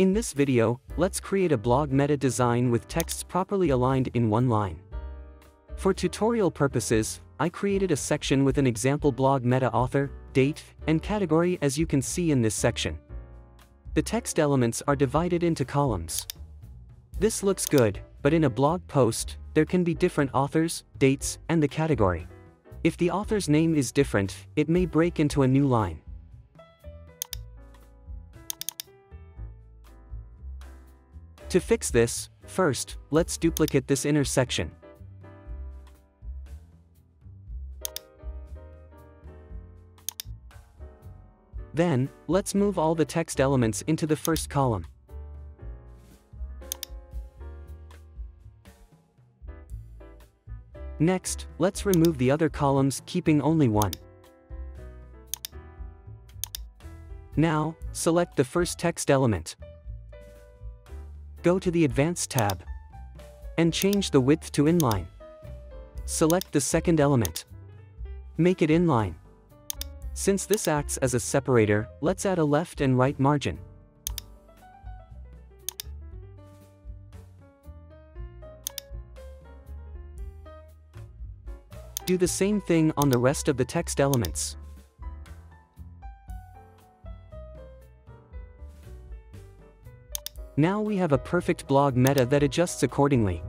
In this video, let's create a blog meta design with texts properly aligned in one line. For tutorial purposes, I created a section with an example blog meta author, date, and category as you can see in this section. The text elements are divided into columns. This looks good, but in a blog post, there can be different authors, dates, and the category. If the author's name is different, it may break into a new line. To fix this, first, let's duplicate this inner section. Then, let's move all the text elements into the first column. Next, let's remove the other columns keeping only one. Now, select the first text element. Go to the Advanced tab. And change the width to inline. Select the second element. Make it inline. Since this acts as a separator, let's add a left and right margin. Do the same thing on the rest of the text elements. Now we have a perfect blog meta that adjusts accordingly.